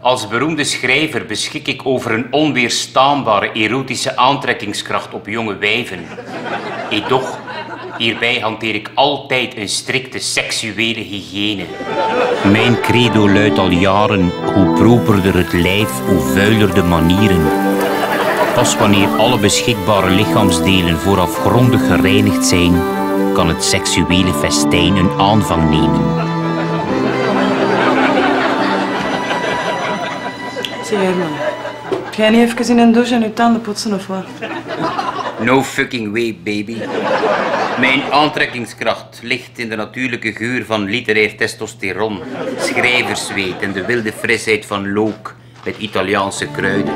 Als beroemde schrijver beschik ik over een onweerstaanbare erotische aantrekkingskracht op jonge wijven. Edoch, hierbij hanteer ik altijd een strikte seksuele hygiëne. Mijn credo luidt al jaren, hoe properder het lijf, hoe vuiler de manieren. Pas wanneer alle beschikbare lichaamsdelen vooraf grondig gereinigd zijn, kan het seksuele festijn een aanvang nemen. Zeg ga jij niet even in een douche en je tanden poetsen of wat? No fucking way, baby. Mijn aantrekkingskracht ligt in de natuurlijke geur van literair testosteron, schrijversweet en de wilde frisheid van look met Italiaanse kruiden.